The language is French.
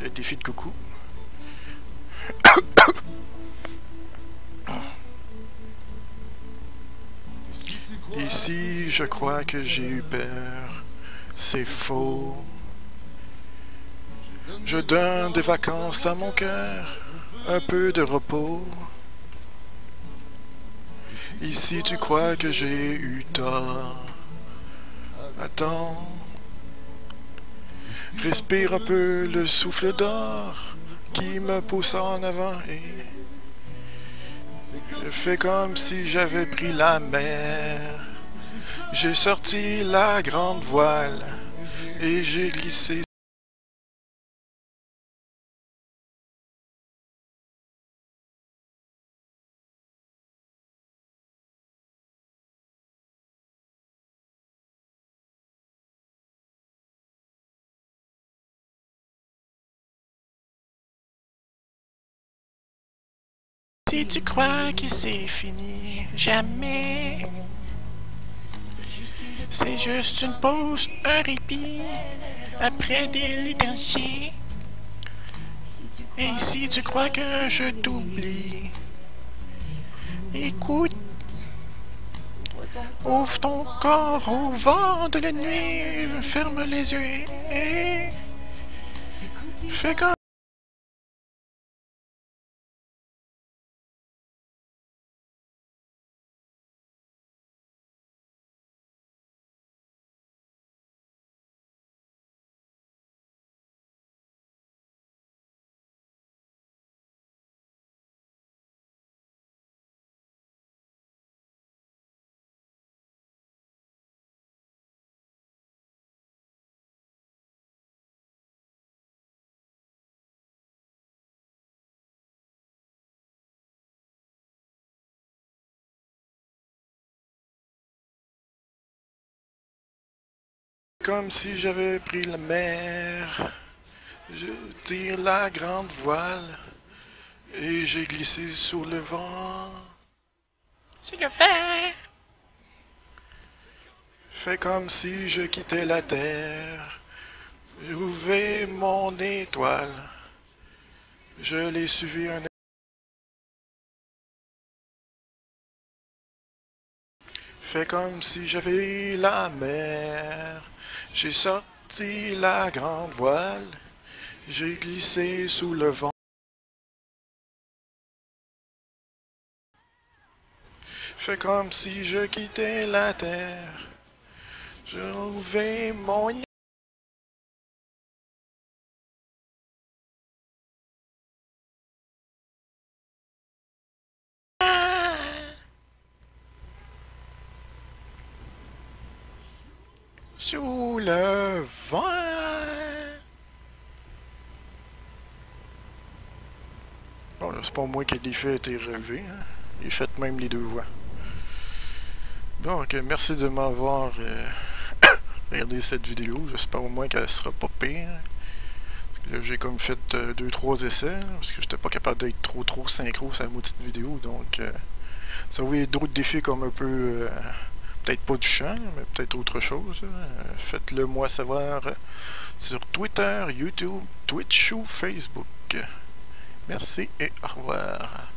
Le défi de coucou. Ici, je crois que j'ai eu peur. C'est faux. Je donne des vacances à mon cœur, un peu de repos. Ici, tu crois que j'ai eu tort. Attends. Respire un peu le souffle d'or qui me pousse en avant et fais comme si j'avais pris la mer. J'ai sorti la grande voile et j'ai glissé. Si tu crois que c'est fini, jamais. C'est juste une pause, un répit, après des liturgies. Et si tu crois que je t'oublie, écoute, ouvre ton corps au vent de la nuit, ferme les yeux et fais comme comme si j'avais pris la mer. Je tire la grande voile et j'ai glissé sous le vent. C'est le vent. Fais comme si je quittais la terre. J'ouvrais mon étoile? Je l'ai suivi un Fais comme si j'avais la mer. J'ai sorti la grande voile. J'ai glissé sous le vent. Fais comme si je quittais la terre. Je ouvrais mon sous le vent. Bon, là, c'est pas moi qui ai fait été relevé. Hein. J'ai fait même les deux voix. Bon, ok, merci de m'avoir euh, regardé cette vidéo. J'espère au moins qu'elle sera pas pire. j'ai comme fait 2-3 euh, essais, là, parce que j'étais pas capable d'être trop trop synchro sur la de vidéo. Donc, euh, ça vous d'autres défis comme un peu euh, peut-être pas du chant, mais peut-être autre chose. Faites-le moi savoir sur Twitter, YouTube, Twitch ou Facebook. Merci et au revoir.